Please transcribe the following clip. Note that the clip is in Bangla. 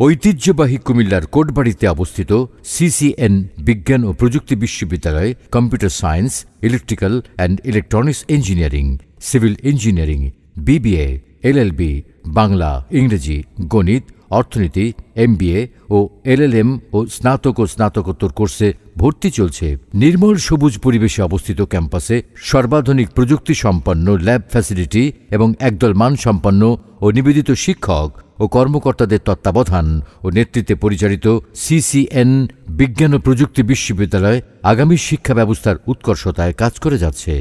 ঐতিহ্যবাহী কুমিল্লার কোটবাড়িতে অবস্থিত সিসিএন বিজ্ঞান ও প্রযুক্তি বিশ্ববিদ্যালয়ে computer science, electrical and electronics engineering, civil engineering BBA LLB, Bangla, ইংরেজি, গণিত, অর্থনীতি, এমবিএ ও এলএলএম ও স্নাতক ও স্নাতকোত্তর কোর্সে ভর্তি চলছে নির্মল সবুজ পরিবেশে অবস্থিত ক্যাম্পাসে সর্বাধুনিক প্রযুক্তি সম্পন্ন ল্যাব ফ্যাসিলিটি এবং একদল মানসম্পন্ন ও নিবেদিত শিক্ষক ও কর্মকর্তাদের তত্ত্বাবধান ও নেতৃত্বে পরিচালিত সিসিএন বিজ্ঞান ও প্রযুক্তি বিশ্ববিদ্যালয় আগামী শিক্ষা ব্যবস্থার উৎকর্ষতায় কাজ করে যাচ্ছে।